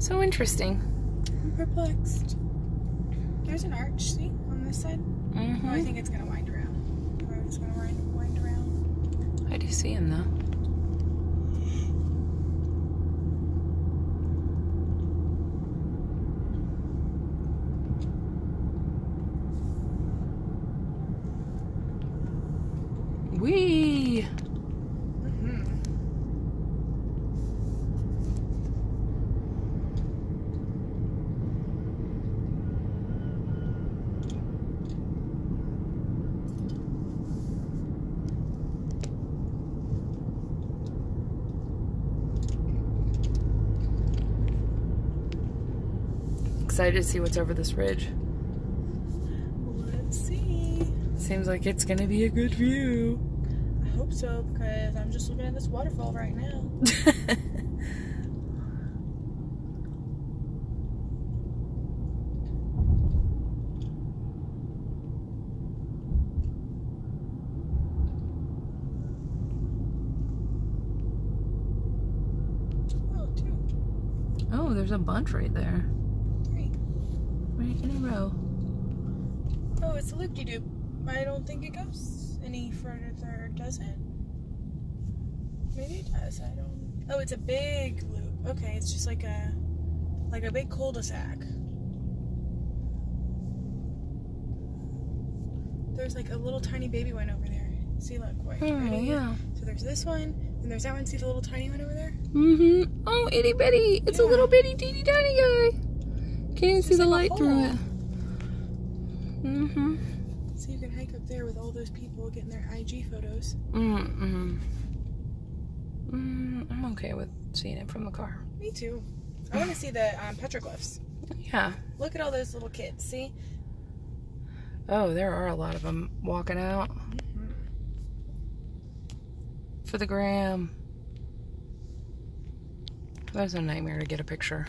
So interesting. I'm perplexed. There's an arch, see, on this side. Mm-hmm. Oh, I think it's gonna wind around. The road is gonna wind, wind around. I do see him though. Wee! Mm-hmm. Excited to see what's over this ridge. Let's see. Seems like it's gonna be a good view. I hope so because I'm just looking at this waterfall right now. Oh, there's a bunch right there. Right in a row. Oh, it's a loop-de-doop. I don't think it goes any further, does it? Maybe it does. I don't. Oh, it's a big loop. Okay, it's just like a like a big cul-de-sac. There's like a little tiny baby one over there. See, look, wait, Oh, ready? yeah. So there's this one, and there's that one. See the little tiny one over there? Mm-hmm. Oh, itty bitty. It's a little bitty teeny tiny guy. Can't even see the like light through it. Mm-hmm. So you can hike up there with all those people getting their IG photos. Mm-hmm. Mm, I'm okay with seeing it from the car. Me too. I want to see the um, petroglyphs. Yeah. Look at all those little kids. See? Oh, there are a lot of them walking out for the gram. That was a nightmare to get a picture.